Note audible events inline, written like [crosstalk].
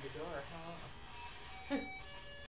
outside the door. Huh? [laughs]